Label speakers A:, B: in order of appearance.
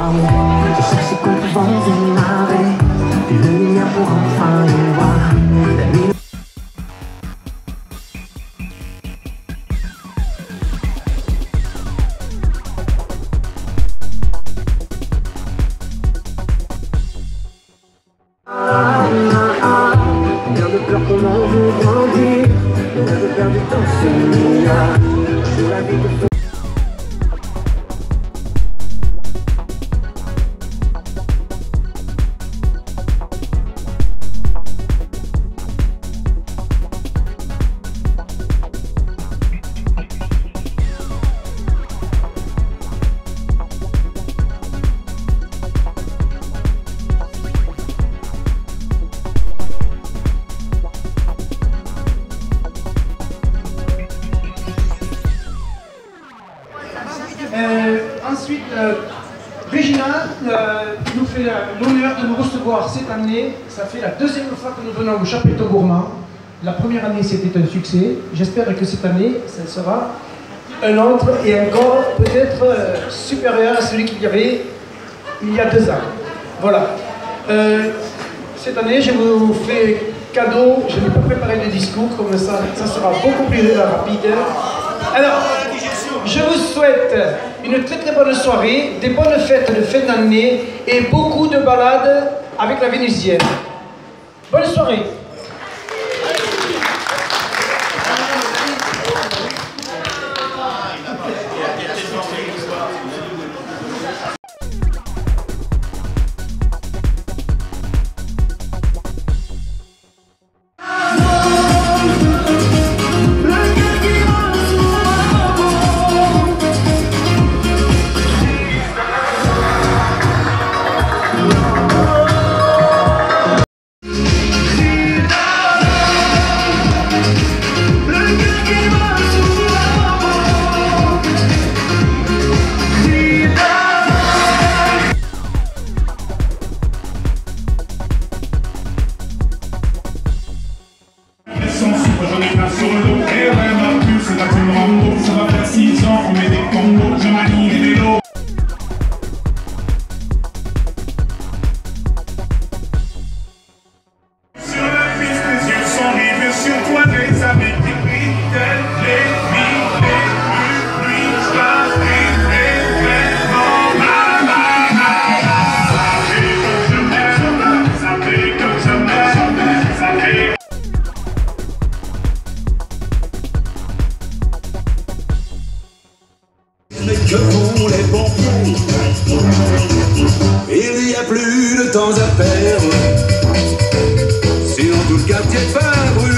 A: Je et marées, une lumière pour enfin y voir. Grandir la vie de
B: ensuite, euh, Régina euh, nous fait l'honneur de nous recevoir cette année. Ça fait la deuxième fois que nous venons au Chapiteau Gourmand. La première année, c'était un succès. J'espère que cette année, ça sera un autre et encore peut-être euh, supérieur à celui qu'il y avait il y a deux ans. Voilà. Cette année, je vous fais cadeau. Je n'ai pas préparé de discours, comme ça, ça sera beaucoup plus rapide. Alors, je vous souhaite une très très bonne soirée, des bonnes fêtes de fin d'année et beaucoup de balades avec la Vénusienne. Bonne soirée.
C: J'en ai plein sur le dos. Et ouais, ma puce, c'est que le Rambo. Ça va faire 6 ans qu'on met des combos. Je manie les vélos. Sur la piste, les yeux sont rivés sur toi. Les amis que
D: pour les bons Il n'y a plus de temps à perdre. Sinon tout le quartier va brûler